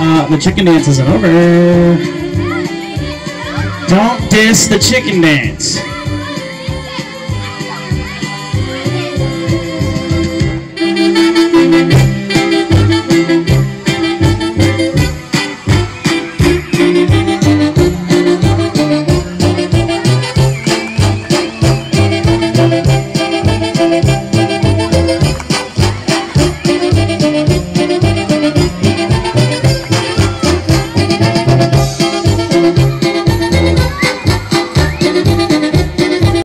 Uh, the chicken dance isn't over. Don't diss the chicken dance.